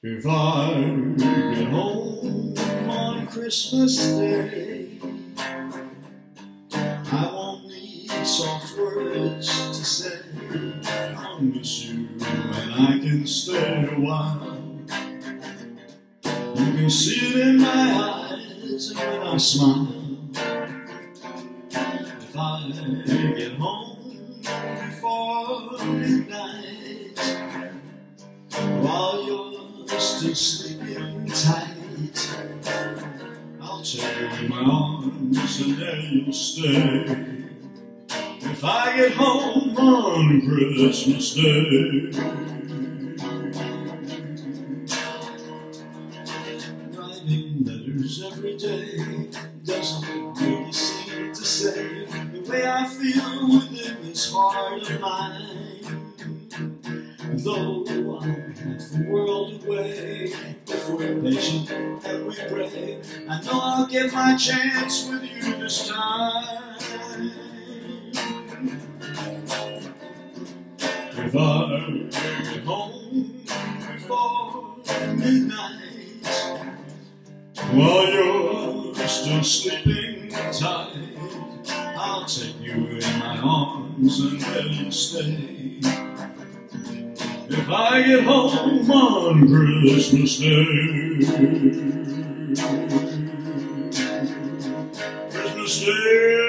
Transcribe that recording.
If I get home on Christmas Day, I won't need soft words to say. I'll miss you and I can stay a while. You can see it in my eyes and when I smile. If I get home sleeping tight, I'll take you in my arms and there you'll stay. If I get home on Christmas Day. Writing letters every day doesn't really seem to say the way I feel within this heart of mine. Though I'm we're patient and we pray, I know I'll get my chance with you this time. If I get home before midnight, while you're still sleeping tight, I'll take you in my arms and let you stay. If I get home on Christmas Day, Christmas Day.